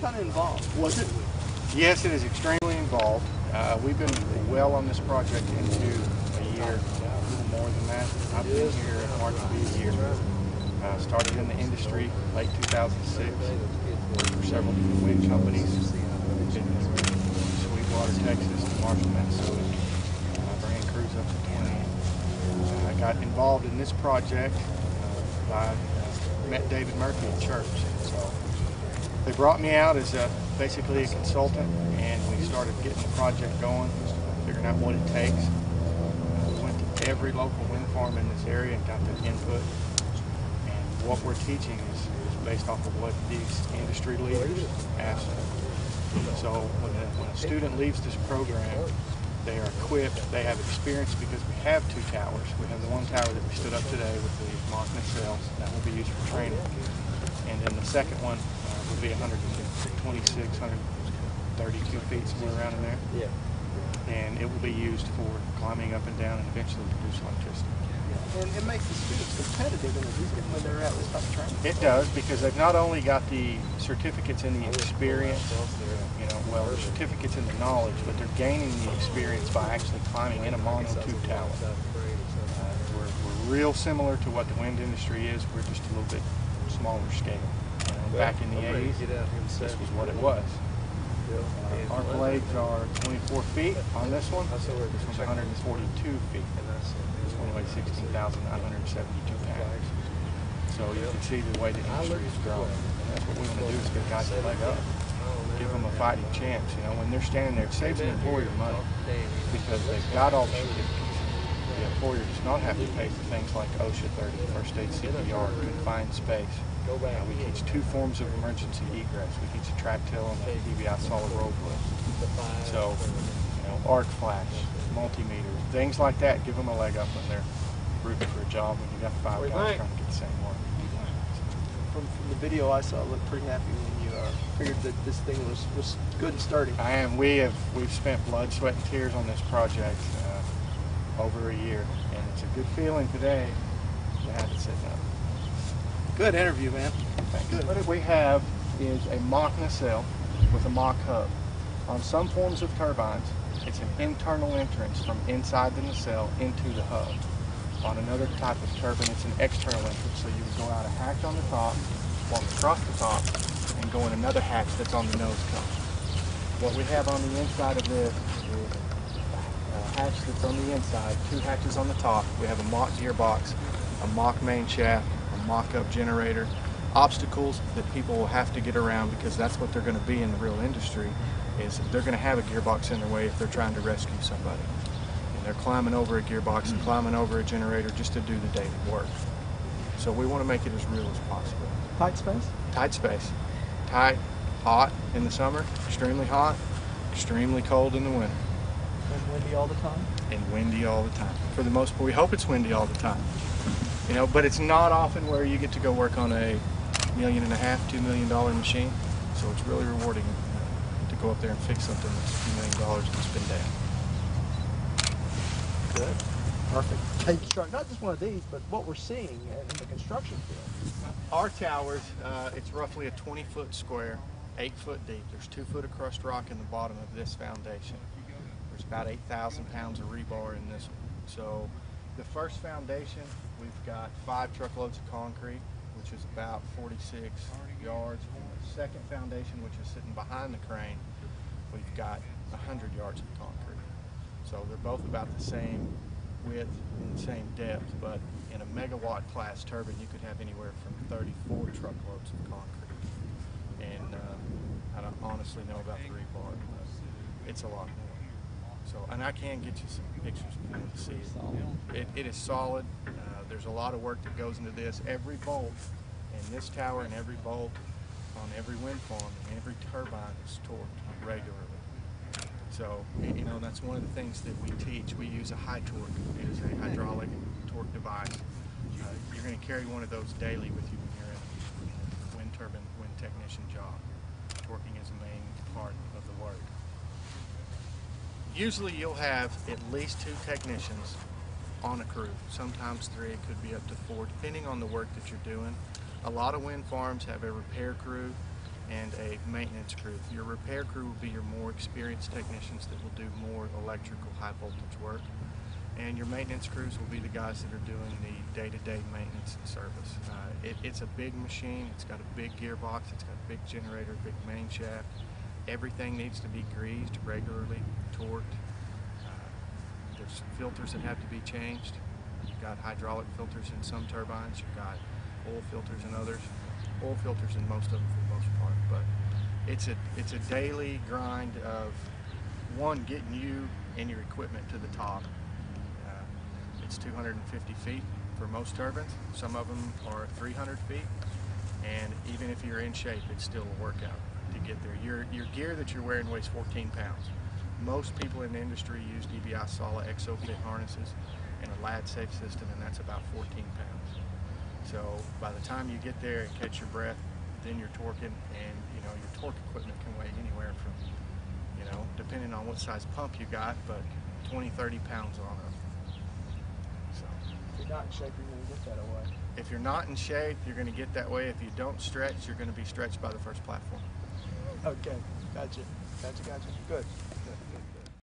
kind of involved. Was it? Yes, it is extremely involved. Uh, we've been well on this project into a year, a little more than that. I've been here at March be a year. Uh, started in the industry late 2006. Worked for several different wind companies. Been Sweetwater, Texas to Marshall, Minnesota. Uh, ran crews up to 20. Uh, I got involved in this project uh, by uh, met David Murphy at church. So they brought me out as a, basically a consultant, and we started getting the project going, figuring out what it takes. We went to every local wind farm in this area and got their input. And what we're teaching is, is based off of what these industry leaders ask. So when a, when a student leaves this program, they are equipped, they have experience because we have two towers. We have the one tower that we stood up today with the mock nacelles, that will be used for training. And then the second one will be 126, 132 feet, somewhere around in there. Yeah. And it will be used for climbing up and down and eventually produce electricity. Yeah. And it makes the students competitive in least when they're at this type of training. It does because they've not only got the certificates in the experience, you know, well, the certificates in the knowledge, but they're gaining the experience by actually climbing in a monotube tower. Uh, we're, we're real similar to what the wind industry is. We're just a little bit smaller scale. You know, back in the 80s, this was what it was. Uh, our blades are 24 feet on this one. This one's 142 feet. This one weighs 16,972 pounds. So you can see the way the industry is growing. And that's what we want to do is get guys a leg up. Give them a fighting chance. You know, when they're standing there, it saves the employer money because they've got all the certificates. The employer does not have to pay for things like OSHA 30, first aid CPR, confined space. Uh, we teach two forms of emergency egress. We teach a track tail and a DBI Sala roll play. So, you know, arc flash, multimeter, things like that, give them a leg up when they're rooting for a job when you got five guys trying to get the same work. From, from the video I saw, looked pretty happy when you uh, figured that this thing was, was good and sturdy. I am. We have we've spent blood, sweat, and tears on this project uh, over a year, and it's a good feeling today to have it sitting up. Good interview, man. Good. What we have is a mock nacelle with a mock hub. On some forms of turbines, it's an internal entrance from inside the nacelle into the hub. On another type of turbine, it's an external entrance, so you would go out a hatch on the top, walk across the top, and go in another hatch that's on the nose cone. What we have on the inside of this is a hatch that's on the inside, two hatches on the top. We have a mock gearbox, a mock main shaft, mock-up generator, obstacles that people will have to get around because that's what they're going to be in the real industry is they're going to have a gearbox in their way if they're trying to rescue somebody. And they're climbing over a gearbox and mm. climbing over a generator just to do the daily work. So we want to make it as real as possible. Tight space? Tight space. Tight, hot in the summer, extremely hot, extremely cold in the winter, And windy all the time? and windy all the time. For the most part, we hope it's windy all the time. You know, but it's not often where you get to go work on a million and a half, two million dollar machine. So it's really rewarding to go up there and fix something that's a few million dollars that's been down. Good. Perfect. Hey, Shark, not just one of these, but what we're seeing in the construction field. Our towers, uh, it's roughly a 20 foot square, eight foot deep. There's two foot of crushed rock in the bottom of this foundation. There's about 8,000 pounds of rebar in this one. So the first foundation, we've got five truckloads of concrete, which is about 46 yards. And the second foundation, which is sitting behind the crane, we've got 100 yards of concrete. So they're both about the same width and the same depth, but in a megawatt class turbine, you could have anywhere from 34 truckloads of concrete. And uh, I don't honestly know about the rebar, but it's a lot more. So, and I can get you some pictures if you want to see it. Is solid. Uh, there's a lot of work that goes into this. Every bolt in this tower and every bolt on every wind farm and every turbine is torqued regularly. So, you know, that's one of the things that we teach. We use a HYTORC. It is a hydraulic torque device. Uh, you're going to carry one of those daily with you when you're in a wind turbine, wind technician job. Torquing is a main part of the work. Usually you'll have at least two technicians on a crew, sometimes three, it could be up to four, depending on the work that you're doing. A lot of wind farms have a repair crew and a maintenance crew. Your repair crew will be your more experienced technicians that will do more electrical high voltage work. And your maintenance crews will be the guys that are doing the day-to-day maintenance and service. Uh, it, it's a big machine. It's got a big gearbox. It's got a big generator, big main shaft. Everything needs to be greased regularly, torqued. Filters that have to be changed. You've got hydraulic filters in some turbines. You've got oil filters in others. Oil filters in most of them for the most part. But it's a it's a daily grind of one getting you and your equipment to the top. Uh, it's 250 feet for most turbines. Some of them are 300 feet, and even if you're in shape, it's still a workout to get there. Your your gear that you're wearing weighs 14 pounds. Most people in the industry use DBI Sala ExoFit harnesses and a Lad-Saf system, and that's about 14 pounds. So by the time you get there and catch your breath, then you're torquing, and you know your torque equipment can weigh anywhere from, you know, depending on what size pump you got, but 20, 30 pounds on them. So If you're not in shape, you're going to get that away. if you're not in shape, you're going to get that way. If you don't stretch, you're going to be stretched by the first platform. Okay, gotcha, gotcha, gotcha. Good.